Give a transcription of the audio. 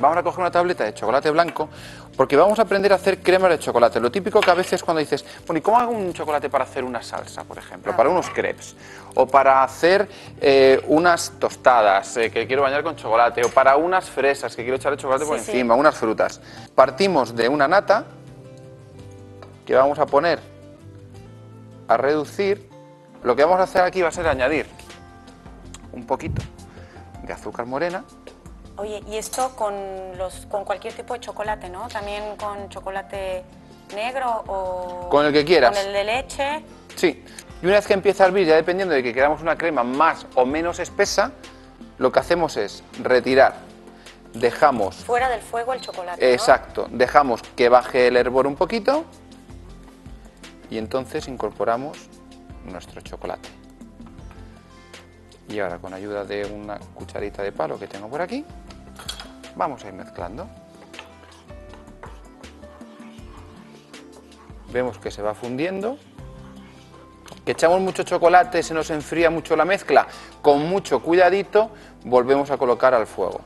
vamos a coger una tableta de chocolate blanco porque vamos a aprender a hacer cremas de chocolate. Lo típico que a veces cuando dices, bueno, ¿y cómo hago un chocolate para hacer una salsa, por ejemplo? Para unos crepes. O para hacer eh, unas tostadas eh, que quiero bañar con chocolate. O para unas fresas que quiero echarle chocolate por sí. encima, unas frutas. Partimos de una nata que vamos a poner a reducir. Lo que vamos a hacer aquí va a ser añadir un poquito de azúcar morena. Oye, y esto con, los, con cualquier tipo de chocolate, ¿no? También con chocolate negro o... Con el que quieras. Con el de leche. Sí, y una vez que empieza a hervir, ya dependiendo de que queramos una crema más o menos espesa, lo que hacemos es retirar, dejamos, Fuera del fuego el chocolate, ¿no? exacto, dejamos que baje el hervor un poquito y entonces incorporamos nuestro chocolate. Y ahora con ayuda de una cucharita de palo que tengo por aquí, vamos a ir mezclando. Vemos que se va fundiendo que echamos mucho chocolate, se nos enfría mucho la mezcla, con mucho cuidadito volvemos a colocar al fuego.